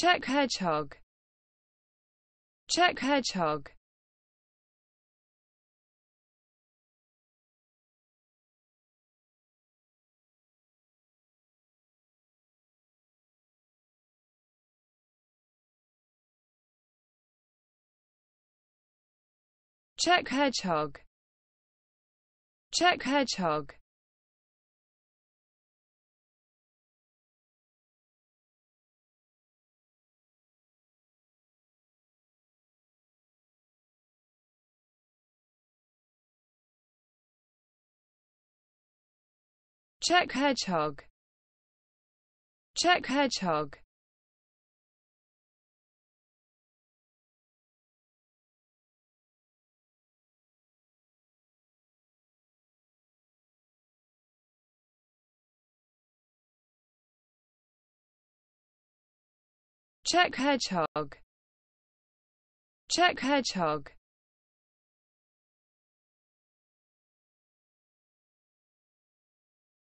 Check hedgehog. Check hedgehog. Check hedgehog. Check hedgehog. Check hedgehog. Check hedgehog. Check hedgehog. Check hedgehog.